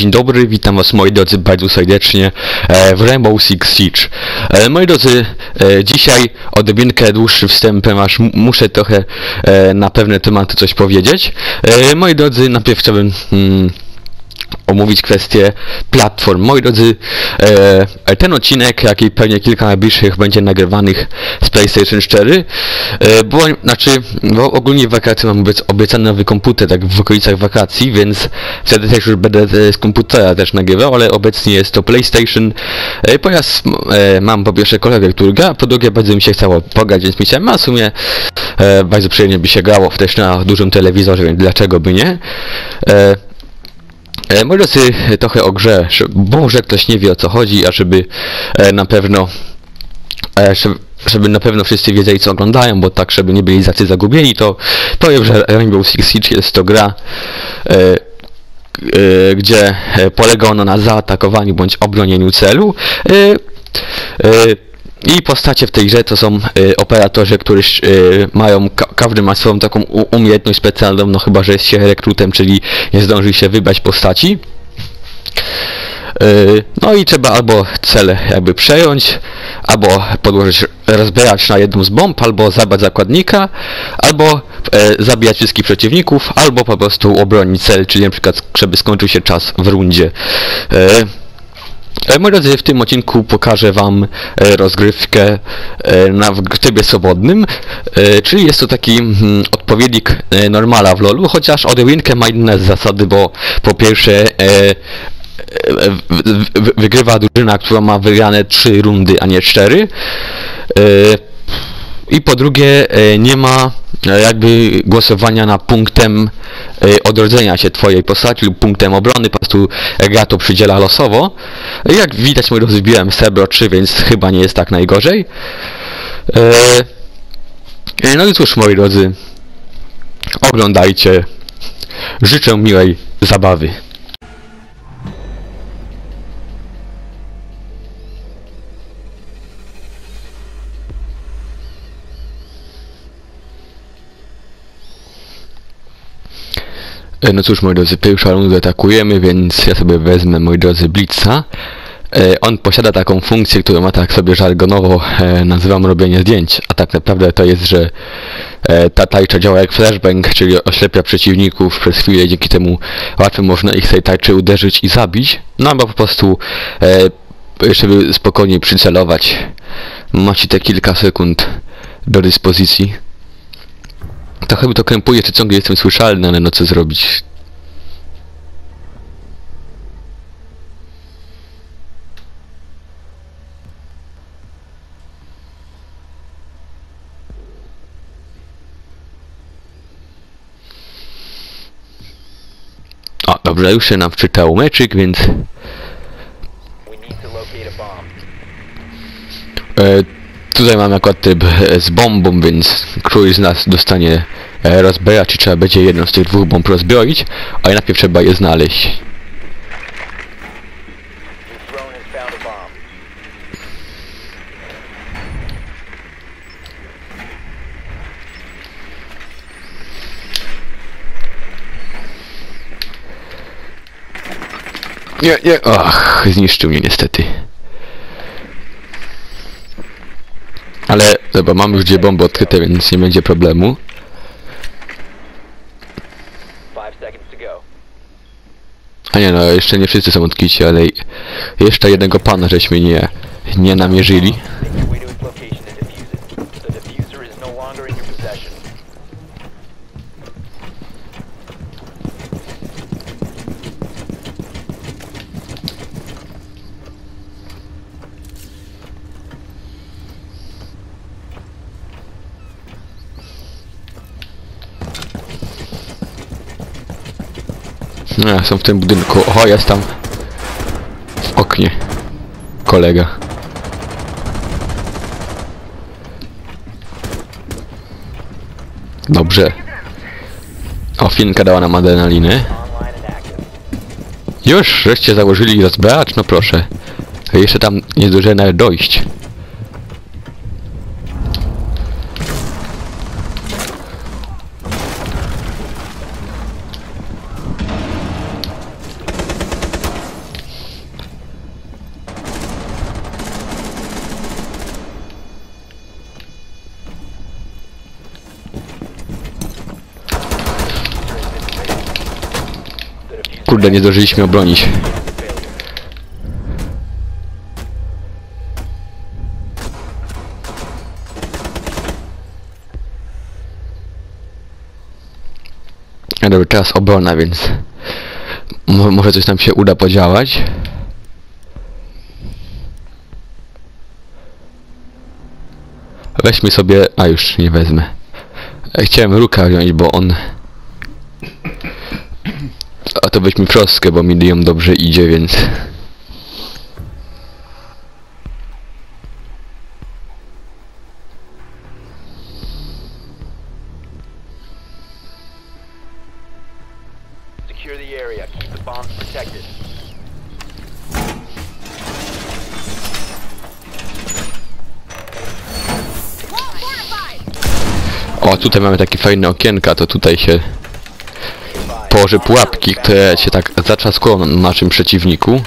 Dzień dobry, witam was moi drodzy bardzo serdecznie e, w Rainbow Six Siege. E, moi drodzy, e, dzisiaj odrobinkę dłuższy wstęp, m- muszę trochę na pewne tematy coś powiedzieć. Moi drodzy, najpierw chciałbym... Mm, omówić kwestię platform. Moi drodzy, e, ten odcinek, jak i pewnie kilka najbliższych będzie nagrywanych z PlayStation 4, e, bo, znaczy, bo ogólnie w wakacje mam obiec, obiecany nowy komputer, tak w okolicach wakacji, więc wtedy też już będę e, z komputera też nagrywał, ale obecnie jest to PlayStation, e, ponieważ mam po pierwsze kolegę, który gra, po drugie bardzo mi się chciało pograć, więc myślałem, a w sumie bardzo przyjemnie by się grało też na dużym telewizorze, więc dlaczego by nie? Moi drodzy, trochę o grze, może ktoś nie wie o co chodzi, a żeby e, na pewno e, żeby, na pewno wszyscy wiedzieli co oglądają, bo tak, żeby nie byli zacy zagubieni, to powiem, że Rainbow Six Siege jest to gra, e, e, gdzie e, polega ona na zaatakowaniu bądź obronieniu celu. I postacie w tej grze to są e, operatorzy, którzy e, mają, ka każdy ma swoją taką umiejętność specjalną, no chyba, że jest się rekrutem, czyli nie zdąży się wybrać postaci. E, No i trzeba albo cel jakby przejąć, albo podłożyć rozbierać na jedną z bomb, albo zabrać zakładnika, albo e, zabijać wszystkich przeciwników, albo po prostu obronić cel, czyli na przykład żeby skończył się czas w rundzie. E, Moi drodzy, w tym odcinku pokażę Wam e, rozgrywkę e, na, w trybie swobodnym, e, czyli jest to taki mm, odpowiednik e, normala w LoLu, chociaż odrobinkę ma inne zasady, bo po pierwsze e, e, wygrywa drużyna, która ma wygrane 3 rundy, a nie 4. I po drugie, e, nie ma e, jakby głosowania na punktem e, odrodzenia się twojej postaci lub punktem obrony, po prostu gra to przydziela losowo. Jak widać, moi drodzy, zbiłem Sebro 3, więc chyba nie jest tak najgorzej. No i cóż, moi drodzy, oglądajcie. Życzę miłej zabawy. No cóż, moi drodzy, pierwszą rundę atakujemy, więc ja sobie wezmę, moi drodzy, Blitza. E, On posiada taką funkcję, którą ma tak sobie żargonowo e, nazywam robienie zdjęć, a tak naprawdę to jest, że e, ta tarcza działa jak flashbang, czyli oślepia przeciwników przez chwilę, dzięki temu łatwo można ich z tej tarczy uderzyć i zabić, no albo po prostu e, żeby spokojnie przycelować. Macie te kilka sekund do dyspozycji. Trochę mi to krępuje, czy ciągle jestem słyszalny, ale no co zrobić? O, dobrze, już się nam wczytał meczyk, więc e, tutaj mamy akurat typ e, z bombą, więc któryś z nas dostanie e, rozbrojacz i trzeba będzie jedną z tych dwóch bomb rozbroić, ale najpierw trzeba je znaleźć. Nie, nie, ach, zniszczył mnie niestety. Ale, dobra, mam już dwie bomby odkryte, więc nie będzie problemu. A nie no, jeszcze nie wszyscy są odkryci, ale jeszcze jednego pana żeśmy nie, nie namierzyli. No, są w tym budynku. O, jest tam. W oknie. Kolega. Dobrze. O, Finka dała nam active. Już, żeście założyli rozbracz? No proszę. Jeszcze tam nie zdążyłem nawet dojść. Kurde, nie zdążyliśmy obronić. A dobra, teraz obrona, więc mo- może coś nam się uda podziałać. Weźmy sobie, a już nie wezmę. Chciałem Ruka wziąć, bo on... A to weźmy Froskę, bo mi ją dobrze idzie, więc... O, tutaj mamy takie fajne okienka, to tutaj się położy pułapki, które się tak zatrzaskują na naszym przeciwniku.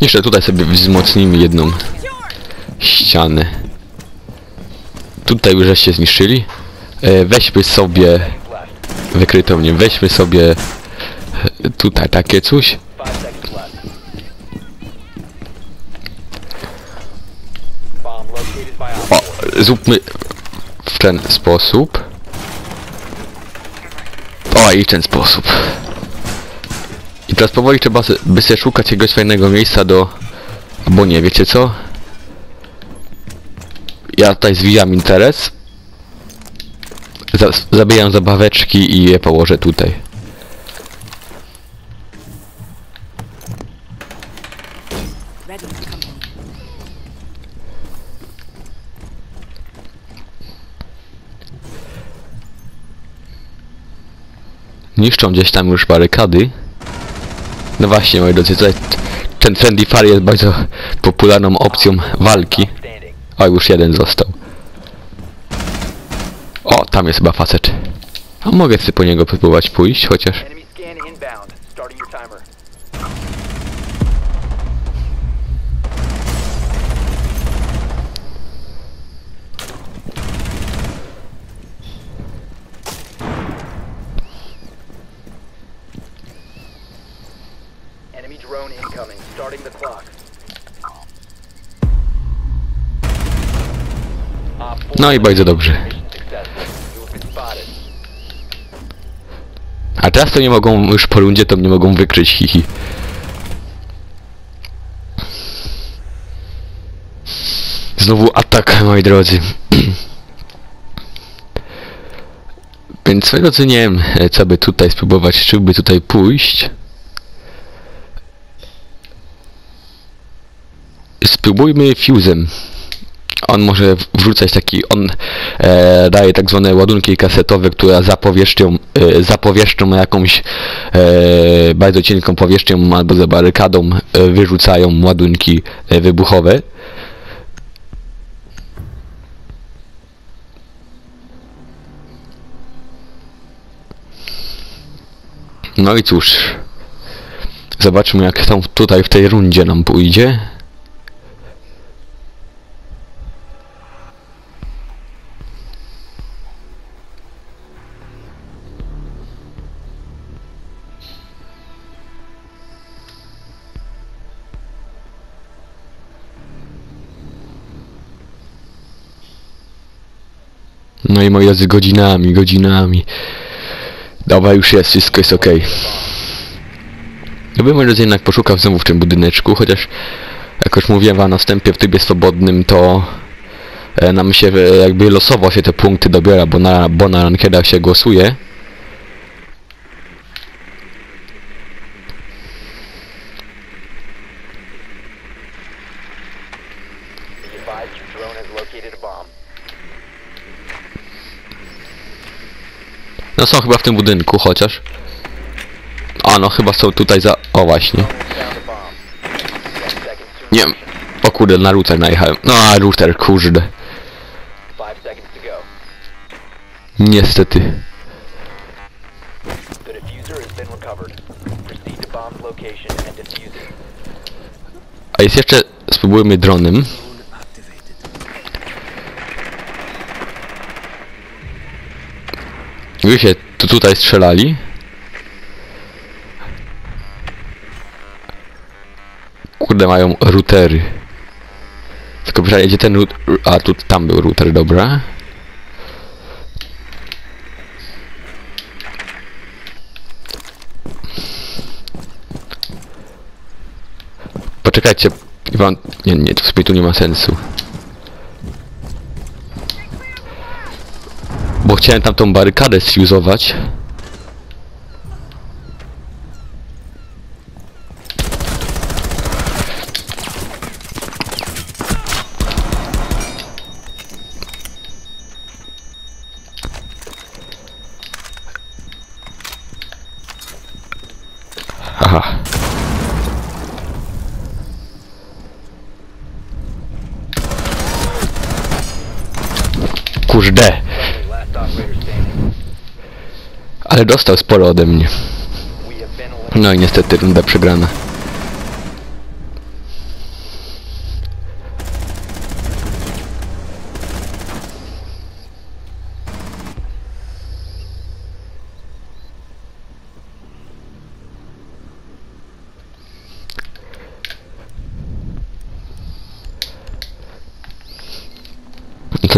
Jeszcze tutaj sobie wzmocnimy jedną ścianę. Tutaj już żeście zniszczyli. E, weźmy sobie wykrytą mnie, weźmy sobie e, tutaj takie coś. Zróbmy w ten sposób. O, i ten sposób. I teraz powoli trzeba by sobie szukać jakiegoś fajnego miejsca do... Bo nie, wiecie co? Ja tutaj zwijam interes. Za zabijam zabaweczki i je położę tutaj. Niszczą gdzieś tam już barykady. No właśnie, moi drodzy, tutaj ten Friendly Fire jest bardzo popularną opcją walki. O, już jeden został. O, tam jest chyba facet. A mogę sobie po niego próbować pójść, chociaż... No i bardzo dobrze. A teraz to nie mogą, już po rundzie to mnie mogą wykryć, hihi. Znowu atak, moi drodzy. Więc, moi drodzy, nie wiem, e, co by tutaj spróbować, czy by tutaj pójść. Spróbujmy fuzem. On może wrzucać taki, on e, daje tak zwane ładunki kasetowe, które za powierzchnią, e, powierzchnią jakąś e, bardzo cienką powierzchnią albo za barykadą e, wyrzucają ładunki e, wybuchowe. No i cóż, zobaczmy jak tam tutaj w tej rundzie nam pójdzie. Moi drodzy, godzinami, godzinami. Dobra, już jest, wszystko jest okej. Ja bym drodzy jednak poszukał znowu w tym budyneczku, chociaż jak już mówiłem wam na wstępie w trybie swobodnym, to e, nam się e, jakby losowo się te punkty dobiera, bo na, bo na się głosuje. No są chyba w tym budynku, chociaż. A no, chyba są tutaj za... O właśnie. Nie. O kurde, na router najechałem. No, a router, kurde. Niestety. A jest jeszcze... Spróbujmy dronem. Wiecie, tu tutaj strzelali. Kurde, mają routery. Tylko pytanie, gdzie ten rout... A, tu, tam był router, dobra. Poczekajcie, Iwan... Nie, nie, to w tu nie ma sensu. Chciałem tam tą barykadę sfuzować. Aha. Kurde. Friendly, last operator standing. Ale dostał sporo ode mnie. No i niestety runda przegrana.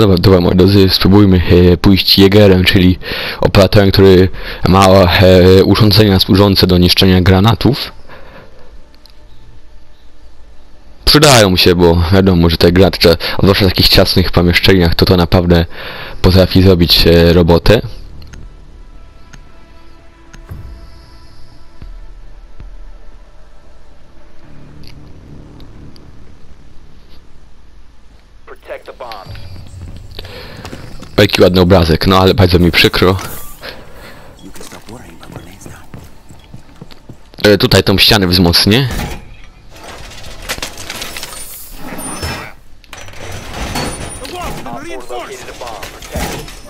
Dobra, dobra moi drodzy, spróbujmy e, pójść Jägerem, czyli operatorem, który ma e, urządzenia służące do niszczenia granatów. Przydają się, bo wiadomo, że te a zwłaszcza w takich ciasnych pomieszczeniach, to to naprawdę potrafi zrobić e, robotę. Jaki ładny obrazek, no ale bardzo mi przykro. E, tutaj tą ścianę wzmocnię. Op 4 located a bomb. Protect it.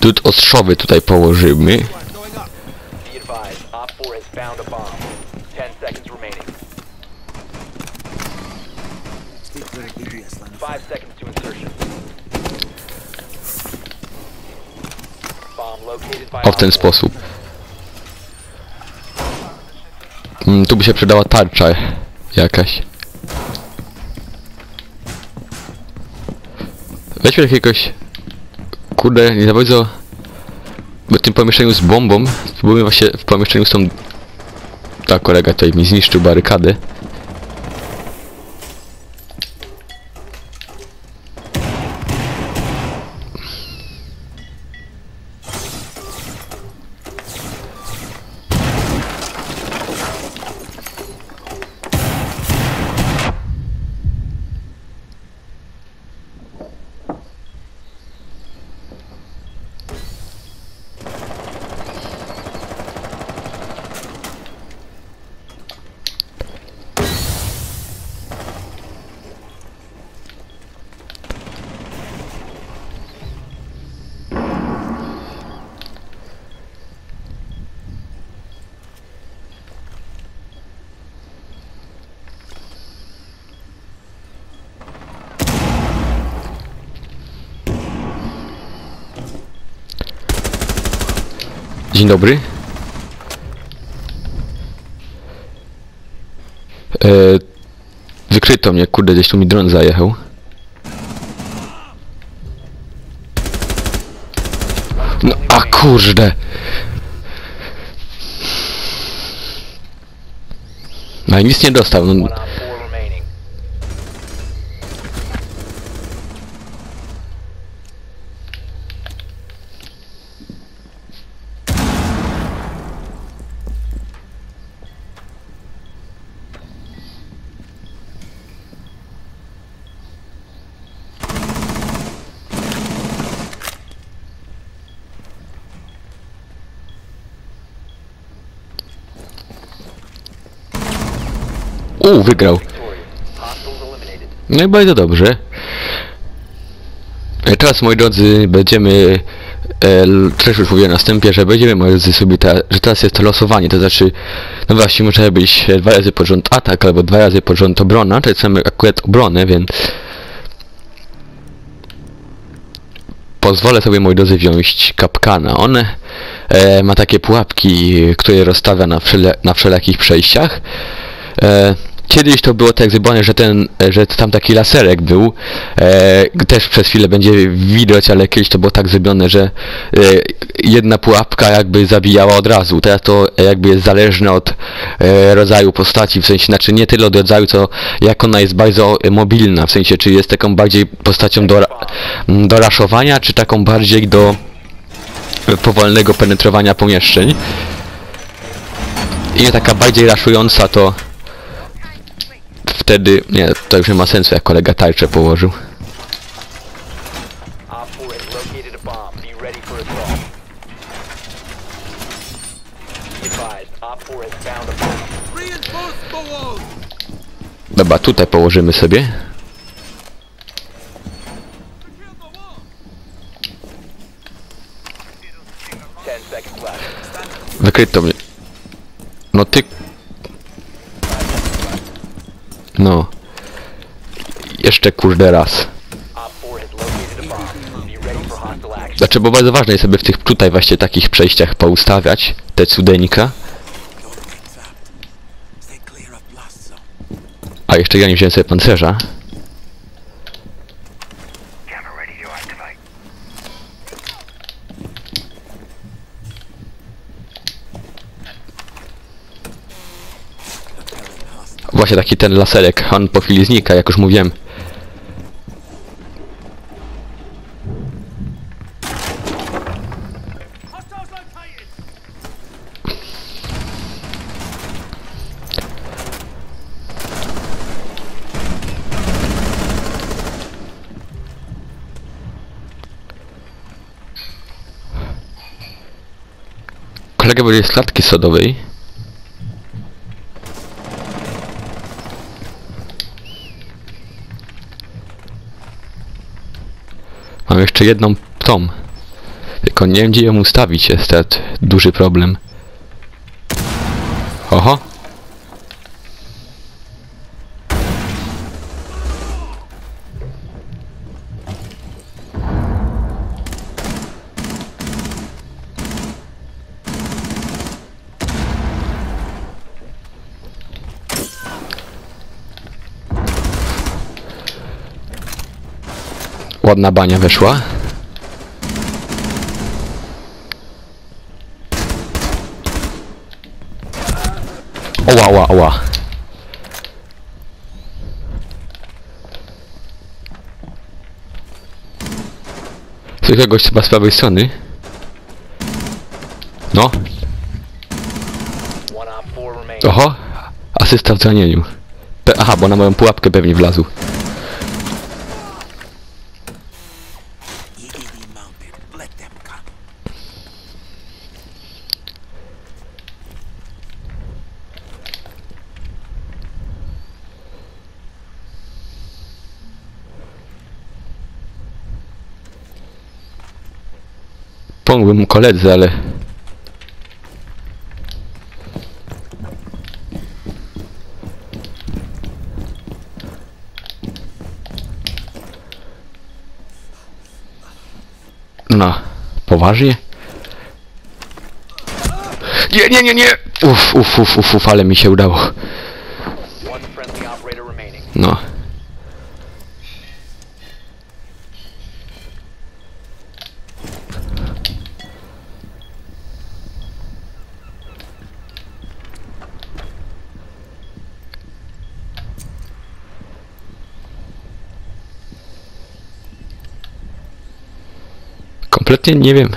Drut ostrzowy tutaj położymy. O w ten Op 4. sposób. Mm, tu by się przydała tarcza jakaś. Weźmy jakiegoś... Kurde, nie za bardzo... W tym pomieszczeniu z bombą, spróbujmy właśnie w pomieszczeniu z tą... Ta kolega tutaj mi zniszczył barykadę. Dzień dobry. E, wykryto mnie, kurde, gdzieś tu mi dron zajechał. No, a kurde. No i nic nie dostał, no. U, wygrał. No i bardzo dobrze. E, Teraz, moi drodzy, będziemy l- też już mówiłem wstępie, że będziemy moi drodzy sobie te, że teraz jest to losowanie, to znaczy, no właśnie może być e, dwa razy pod rząd atak, albo dwa razy pod rząd obrona, to jest akurat obronę, więc pozwolę sobie moi drodzy wziąć kapkana. On e, ma takie pułapki, które rozstawia na, wszele, na wszelakich przejściach. E, kiedyś to było tak zrobione, że ten, że tam taki laserek był, e, też przez chwilę będzie widać, ale kiedyś to było tak zrobione, że e, jedna pułapka jakby zabijała od razu. Teraz to jakby jest zależne od e, rodzaju postaci, w sensie, znaczy nie tyle od rodzaju, co jak ona jest bardzo mobilna, w sensie, czy jest taką bardziej postacią do, do raszowania, czy taką bardziej do powolnego penetrowania pomieszczeń. I taka bardziej raszująca to wtedy, nie, to już nie ma sensu, jak kolega tarczę położył. Op 4 has located a bomb. Be ready for assault. Be advised, Op 4 has found a bomb. Reinforce the walls! Dobra, tutaj położymy sobie. Wykryto mnie. No ty... No. Jeszcze kurde raz. Op 4 has located a bomb. Be ready for hostile action. Znaczy, bo bardzo ważne jest sobie w tych tutaj właśnie takich przejściach poustawiać te cudeńka. A jeszcze ja nie wziąłem sobie pancerza. Właśnie taki ten laserek, on po chwili znika, jak już mówiłem. Kolega będzie z klatki sodowej. Mam jeszcze jedną tą. Tylko nie wiem gdzie ją ustawić, jest ten duży problem. Ładna bania wyszła. Oła, oła, oła. Słyszę gość chyba z prawej strony. No, One Op 4 remains. oho. Asysta w zranieniu. Pe aha, bo na moją pułapkę pewnie wlazł. Pomógłbym mu ale... No, poważnie? Nie, nie, nie, nie! Uff, uff, uff, uff, uff, ale mi się udało. One friendly operator remaining. No. Kompletnie nie wiem.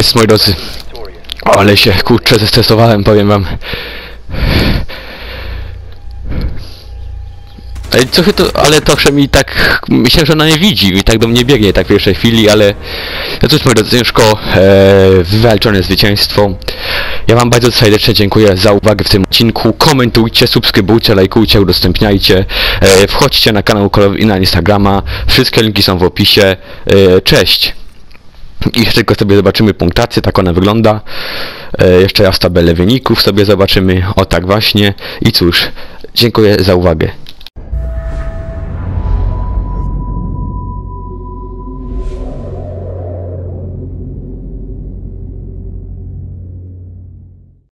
Jest, moi drodzy. Ale się kurczę zestresowałem, powiem wam. Ale trochę to, ale to mi tak, myślałem, że ona nie widzi i tak do mnie biegnie tak w pierwszej chwili, ale no cóż, moi drodzy, ciężko e, wywalczone zwycięstwo. Ja wam bardzo serdecznie dziękuję za uwagę w tym odcinku. Komentujcie, subskrybujcie, lajkujcie, udostępniajcie. E, wchodźcie na kanał i na Instagrama. Wszystkie linki są w opisie. E, cześć! I jeszcze tylko sobie zobaczymy punktację, tak ona wygląda. E, jeszcze raz tabelę wyników sobie zobaczymy. O tak właśnie. I cóż, dziękuję za uwagę.